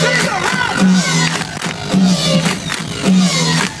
Let's see.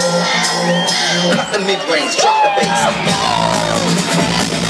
Cut the mid-range, drop the bass.